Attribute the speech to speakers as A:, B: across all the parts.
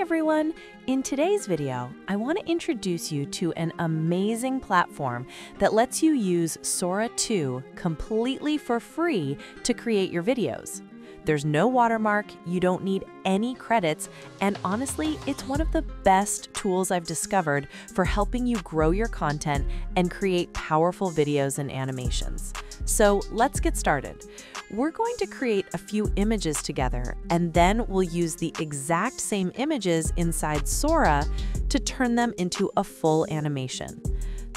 A: everyone! In today's video, I want to introduce you to an amazing platform that lets you use Sora 2 completely for free to create your videos. There's no watermark, you don't need any credits, and honestly, it's one of the best tools I've discovered for helping you grow your content and create powerful videos and animations. So let's get started. We're going to create a few images together, and then we'll use the exact same images inside Sora to turn them into a full animation.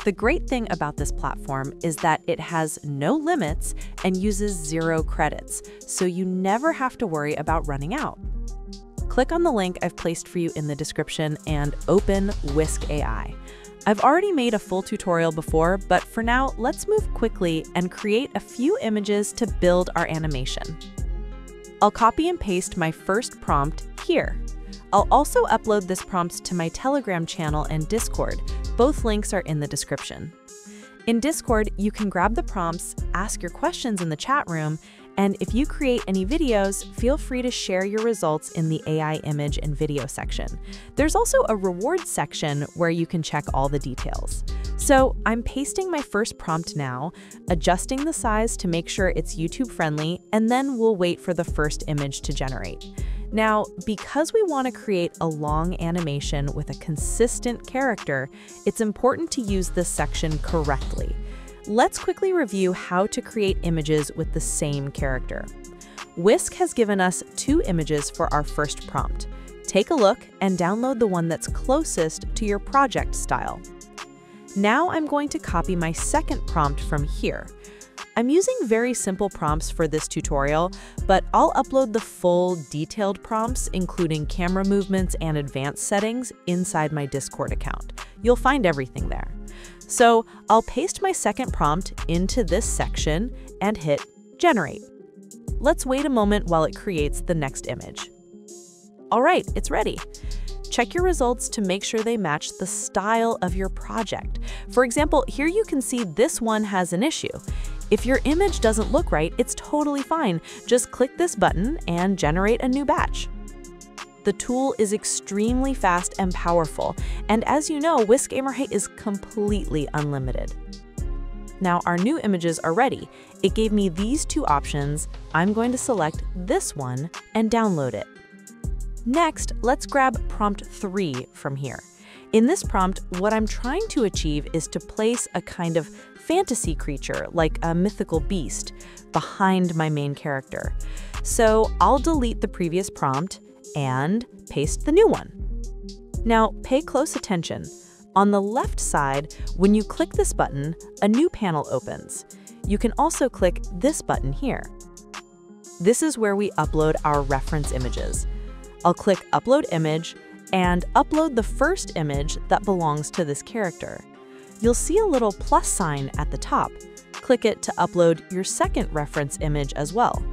A: The great thing about this platform is that it has no limits and uses zero credits, so you never have to worry about running out. Click on the link I've placed for you in the description and open Whisk AI. I've already made a full tutorial before, but for now, let's move quickly and create a few images to build our animation. I'll copy and paste my first prompt here. I'll also upload this prompt to my Telegram channel and Discord. Both links are in the description. In Discord, you can grab the prompts, ask your questions in the chat room, and if you create any videos, feel free to share your results in the AI image and video section. There's also a rewards section where you can check all the details. So I'm pasting my first prompt now, adjusting the size to make sure it's YouTube friendly, and then we'll wait for the first image to generate. Now, because we want to create a long animation with a consistent character, it's important to use this section correctly. Let's quickly review how to create images with the same character. Whisk has given us two images for our first prompt. Take a look and download the one that's closest to your project style. Now I'm going to copy my second prompt from here. I'm using very simple prompts for this tutorial, but I'll upload the full detailed prompts, including camera movements and advanced settings, inside my Discord account. You'll find everything there. So I'll paste my second prompt into this section and hit Generate. Let's wait a moment while it creates the next image. All right, it's ready. Check your results to make sure they match the style of your project. For example, here you can see this one has an issue. If your image doesn't look right, it's totally fine. Just click this button and generate a new batch. The tool is extremely fast and powerful, and as you know, Whisk AI is completely unlimited. Now our new images are ready. It gave me these two options. I'm going to select this one and download it. Next, let's grab prompt 3 from here. In this prompt, what I'm trying to achieve is to place a kind of fantasy creature, like a mythical beast, behind my main character. So I'll delete the previous prompt and paste the new one. Now, pay close attention. On the left side, when you click this button, a new panel opens. You can also click this button here. This is where we upload our reference images. I'll click Upload Image and upload the first image that belongs to this character you'll see a little plus sign at the top. Click it to upload your second reference image as well.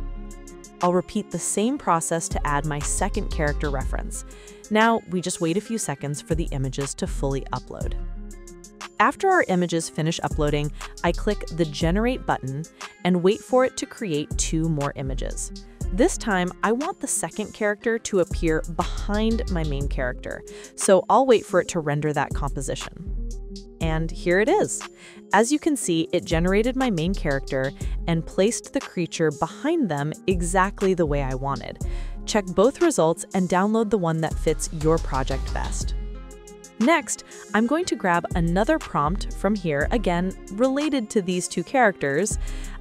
A: I'll repeat the same process to add my second character reference. Now, we just wait a few seconds for the images to fully upload. After our images finish uploading, I click the Generate button and wait for it to create two more images. This time, I want the second character to appear behind my main character, so I'll wait for it to render that composition. And here it is. As you can see, it generated my main character and placed the creature behind them exactly the way I wanted. Check both results and download the one that fits your project best. Next, I'm going to grab another prompt from here, again, related to these two characters.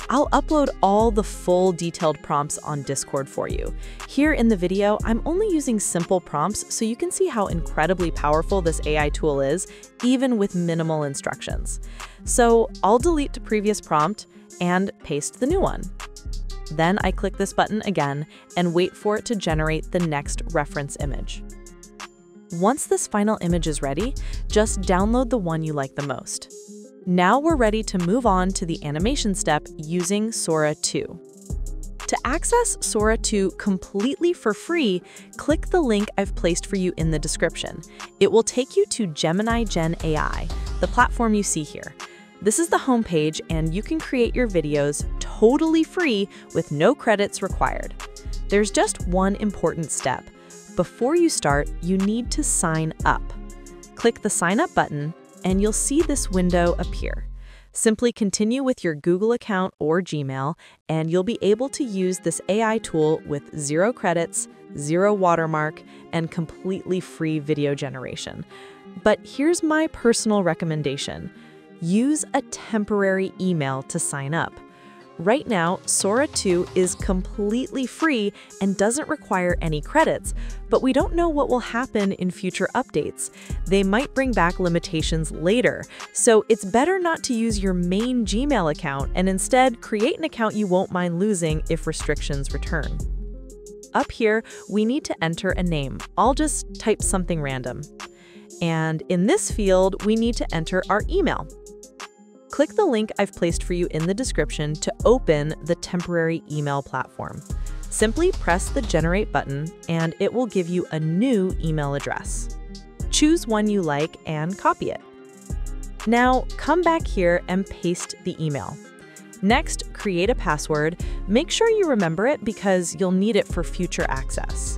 A: I'll upload all the full detailed prompts on Discord for you. Here in the video, I'm only using simple prompts so you can see how incredibly powerful this AI tool is, even with minimal instructions. So I'll delete the previous prompt and paste the new one. Then I click this button again and wait for it to generate the next reference image. Once this final image is ready, just download the one you like the most. Now we're ready to move on to the animation step using Sora 2. To access Sora 2 completely for free, click the link I've placed for you in the description. It will take you to Gemini Gen AI, the platform you see here. This is the homepage and you can create your videos totally free with no credits required. There's just one important step before you start, you need to sign up. Click the Sign Up button, and you'll see this window appear. Simply continue with your Google account or Gmail, and you'll be able to use this AI tool with zero credits, zero watermark, and completely free video generation. But here's my personal recommendation. Use a temporary email to sign up. Right now, Sora 2 is completely free and doesn't require any credits, but we don't know what will happen in future updates. They might bring back limitations later, so it's better not to use your main Gmail account and instead create an account you won't mind losing if restrictions return. Up here, we need to enter a name. I'll just type something random. And in this field, we need to enter our email. Click the link I've placed for you in the description to open the temporary email platform. Simply press the Generate button and it will give you a new email address. Choose one you like and copy it. Now, come back here and paste the email. Next, create a password. Make sure you remember it because you'll need it for future access.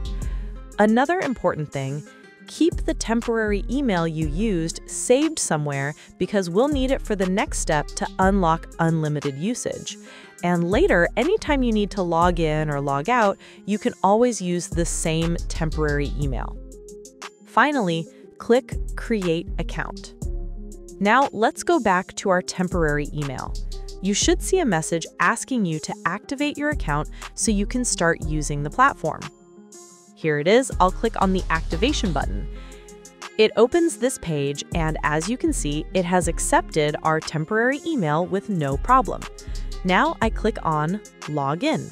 A: Another important thing keep the temporary email you used saved somewhere because we'll need it for the next step to unlock unlimited usage. And later, anytime you need to log in or log out, you can always use the same temporary email. Finally, click Create Account. Now let's go back to our temporary email. You should see a message asking you to activate your account so you can start using the platform. Here it is, I'll click on the activation button. It opens this page and as you can see, it has accepted our temporary email with no problem. Now I click on Login.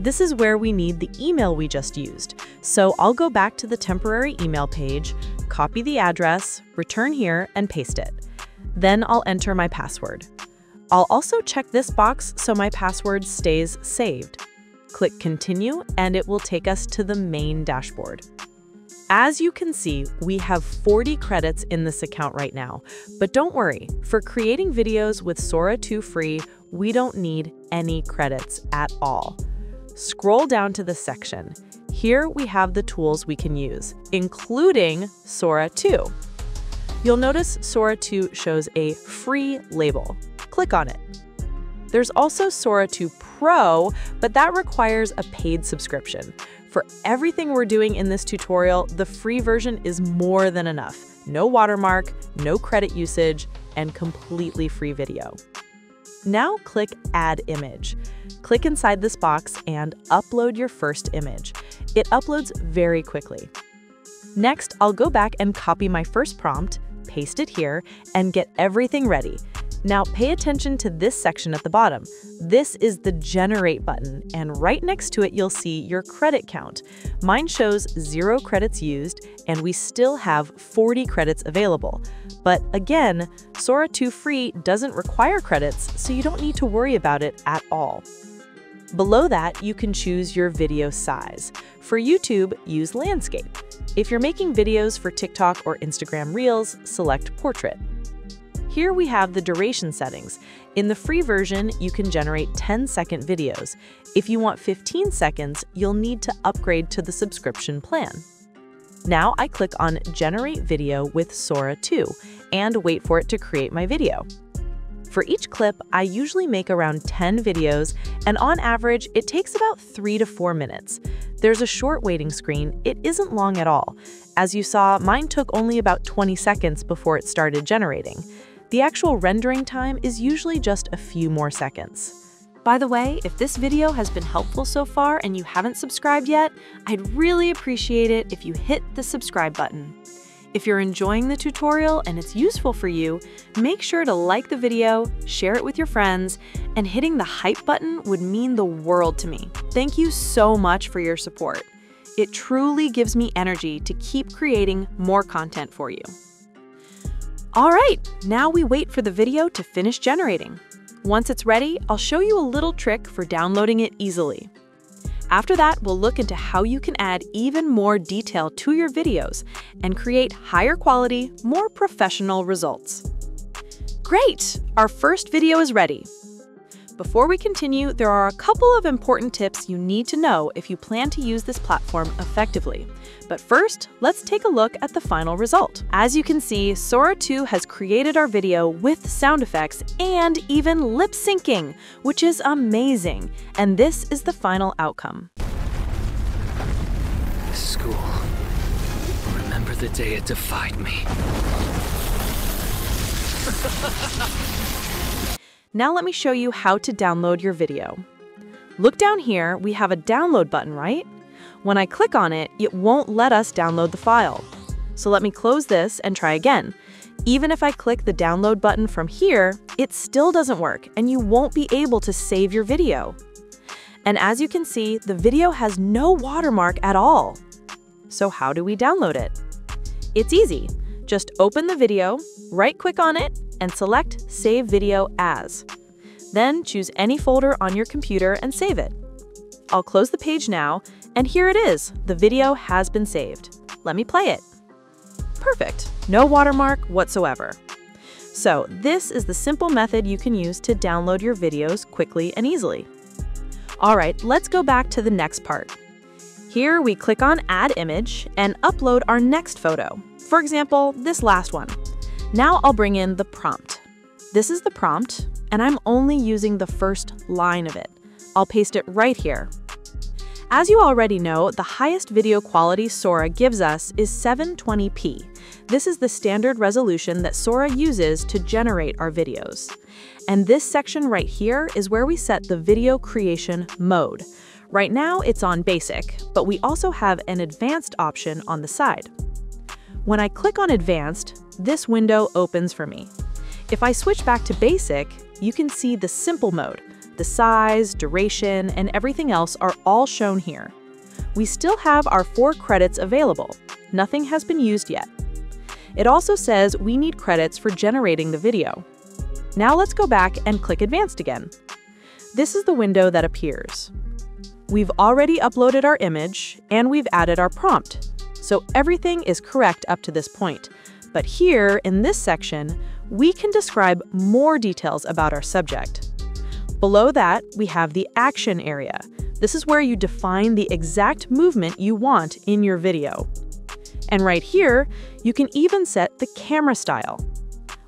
A: This is where we need the email we just used. So I'll go back to the temporary email page, copy the address, return here, and paste it. Then I'll enter my password. I'll also check this box so my password stays saved. Click Continue and it will take us to the main dashboard. As you can see, we have 40 credits in this account right now. But don't worry, for creating videos with Sora 2 free, we don't need any credits at all. Scroll down to the section. Here we have the tools we can use, including Sora 2. You'll notice Sora 2 shows a free label. Click on it. There's also Sora 2 Pro, but that requires a paid subscription. For everything we're doing in this tutorial, the free version is more than enough. No watermark, no credit usage, and completely free video. Now click Add Image. Click inside this box and upload your first image. It uploads very quickly. Next, I'll go back and copy my first prompt, paste it here, and get everything ready. Now pay attention to this section at the bottom. This is the Generate button, and right next to it you'll see your credit count. Mine shows zero credits used, and we still have 40 credits available. But again, Sora 2 Free doesn't require credits, so you don't need to worry about it at all. Below that, you can choose your video size. For YouTube, use landscape. If you're making videos for TikTok or Instagram Reels, select portrait. Here we have the duration settings. In the free version, you can generate 10-second videos. If you want 15 seconds, you'll need to upgrade to the subscription plan. Now I click on Generate Video with Sora 2 and wait for it to create my video. For each clip, I usually make around 10 videos, and on average, it takes about 3 to 4 minutes. There's a short waiting screen, it isn't long at all. As you saw, mine took only about 20 seconds before it started generating. The actual rendering time is usually just a few more seconds. By the way, if this video has been helpful so far and you haven't subscribed yet, I'd really appreciate it if you hit the subscribe button. If you're enjoying the tutorial and it's useful for you, make sure to like the video, share it with your friends, and hitting the hype button would mean the world to me. Thank you so much for your support. It truly gives me energy to keep creating more content for you. All right, now we wait for the video to finish generating. Once it's ready, I'll show you a little trick for downloading it easily. After that, we'll look into how you can add even more detail to your videos and create higher quality, more professional results. Great! Our first video is ready. Before we continue, there are a couple of important tips you need to know if you plan to use this platform effectively. But first, let's take a look at the final result. As you can see, Sora 2 has created our video with sound effects and even lip syncing, which is amazing. And this is the final outcome.
B: School. Remember the day it defied me.
A: Now let me show you how to download your video. Look down here, we have a download button, right? When I click on it, it won't let us download the file. So let me close this and try again. Even if I click the download button from here, it still doesn't work and you won't be able to save your video. And as you can see, the video has no watermark at all. So how do we download it? It's easy. Just open the video, right-click on it, and select Save Video As. Then choose any folder on your computer and save it. I'll close the page now, and here it is. The video has been saved. Let me play it. Perfect. No watermark whatsoever. So this is the simple method you can use to download your videos quickly and easily. All right, let's go back to the next part. Here we click on Add Image and upload our next photo. For example, this last one. Now I'll bring in the prompt. This is the prompt, and I'm only using the first line of it. I'll paste it right here. As you already know, the highest video quality Sora gives us is 720p. This is the standard resolution that Sora uses to generate our videos. And this section right here is where we set the video creation mode. Right now, it's on basic, but we also have an advanced option on the side. When I click on advanced, this window opens for me. If I switch back to basic, you can see the simple mode. The size, duration, and everything else are all shown here. We still have our four credits available. Nothing has been used yet. It also says we need credits for generating the video. Now let's go back and click Advanced again. This is the window that appears. We've already uploaded our image, and we've added our prompt, so everything is correct up to this point. But here, in this section, we can describe more details about our subject. Below that, we have the action area. This is where you define the exact movement you want in your video. And right here, you can even set the camera style.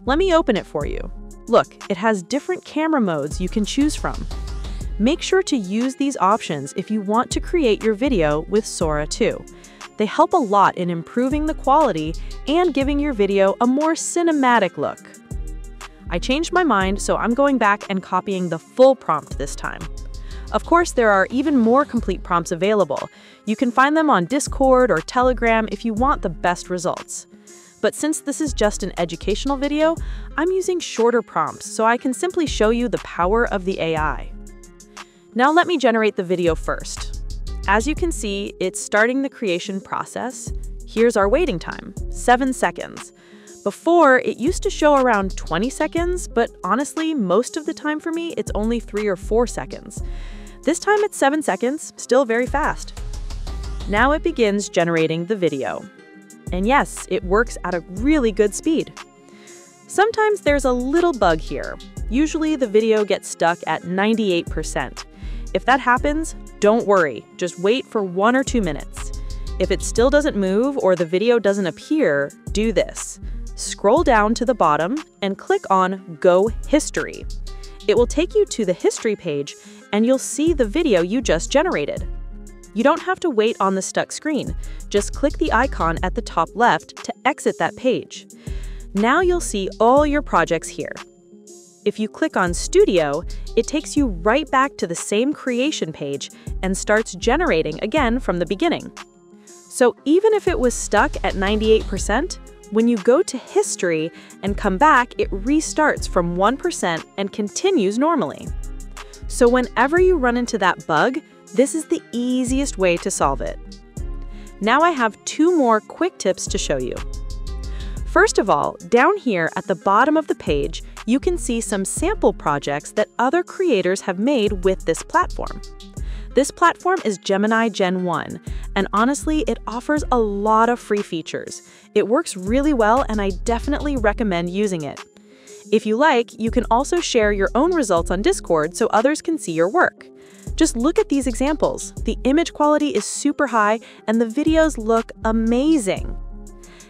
A: Let me open it for you. Look, it has different camera modes you can choose from. Make sure to use these options if you want to create your video with Sora 2. They help a lot in improving the quality and giving your video a more cinematic look. I changed my mind, so I'm going back and copying the full prompt this time. Of course, there are even more complete prompts available. You can find them on Discord or Telegram if you want the best results. But since this is just an educational video, I'm using shorter prompts so I can simply show you the power of the AI. Now let me generate the video first. As you can see, it's starting the creation process. Here's our waiting time, 7 seconds. Before, it used to show around 20 seconds, but honestly, most of the time for me, it's only 3 or 4 seconds. This time it's 7 seconds, still very fast. Now it begins generating the video. And yes, it works at a really good speed. Sometimes there's a little bug here. Usually the video gets stuck at 98%. If that happens, don't worry, just wait for one or two minutes. If it still doesn't move or the video doesn't appear, do this. Scroll down to the bottom and click on Go History. It will take you to the history page and you'll see the video you just generated. You don't have to wait on the stuck screen. Just click the icon at the top left to exit that page. Now you'll see all your projects here. If you click on Studio, it takes you right back to the same creation page and starts generating again from the beginning. So even if it was stuck at 98%, when you go to History and come back, it restarts from 1% and continues normally. So whenever you run into that bug, this is the easiest way to solve it. Now I have two more quick tips to show you. First of all, down here at the bottom of the page, you can see some sample projects that other creators have made with this platform. This platform is Gemini Gen AI, and honestly, it offers a lot of free features. It works really well, and I definitely recommend using it. If you like, you can also share your own results on Discord so others can see your work. Just look at these examples. The image quality is super high and the videos look amazing.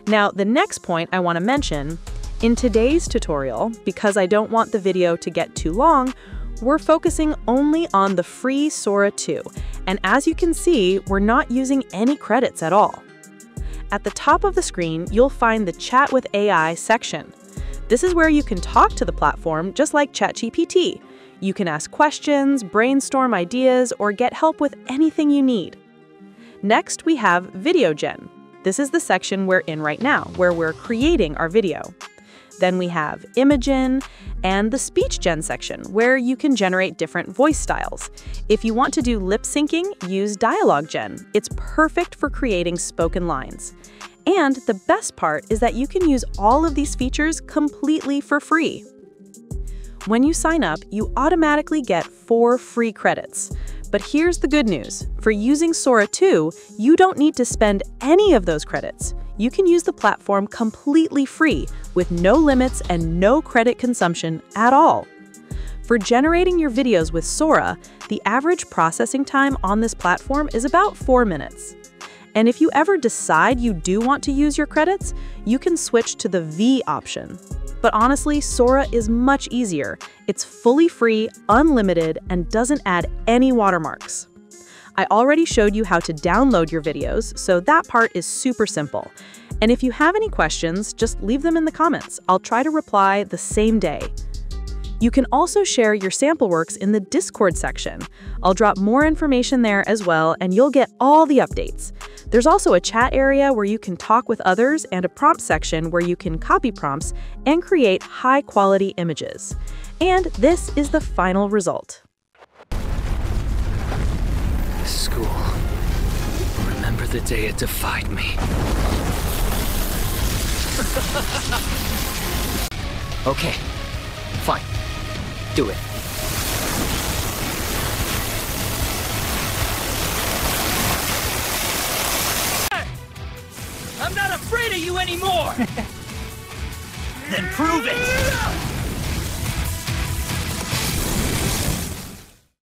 A: Now, the next point I want to mention, in today's tutorial, because I don't want the video to get too long, we're focusing only on the free Sora 2, and as you can see, we're not using any credits at all. At the top of the screen, you'll find the Chat with AI section. This is where you can talk to the platform just like ChatGPT. You can ask questions, brainstorm ideas, or get help with anything you need. Next, we have Video Gen. This is the section we're in right now, where we're creating our video. Then we have Imagen and the Speech Gen section, where you can generate different voice styles. If you want to do lip syncing, use Dialogue Gen. It's perfect for creating spoken lines. And the best part is that you can use all of these features completely for free. When you sign up, you automatically get four free credits. But here's the good news. For using Sora 2, you don't need to spend any of those credits. You can use the platform completely free, with no limits and no credit consumption at all. For generating your videos with Sora, the average processing time on this platform is about 4 minutes. And if you ever decide you do want to use your credits, you can switch to the V option. But honestly, Sora is much easier. It's fully free, unlimited, and doesn't add any watermarks. I already showed you how to download your videos, so that part is super simple. And if you have any questions, just leave them in the comments. I'll try to reply the same day. You can also share your sample works in the Discord section. I'll drop more information there as well, and you'll get all the updates. There's also a chat area where you can talk with others and a prompt section where you can copy prompts and create high-quality images. And this is the final result.
B: Remember the day it defied me. okay, fine. Do it. I'm not afraid of you anymore! then prove it!